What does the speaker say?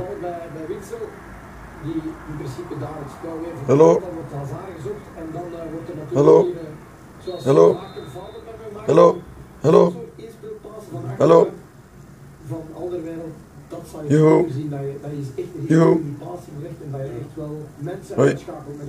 bal bij, bij Witsel, die in principe daar het spel weer voor Hallo? Dan wordt Hazard gezocht en dan uh, wordt er natuurlijk Hallo? weer, eh, zoals Hallo? vaker fouten bij mij maken. Hallo? Hallo? Inspeelpaas van Hallo? Van Alderweireld, dat zou je Joho. zien dat je, dat is echt een hele goede passing en dat je echt wel mensen uitschakelt met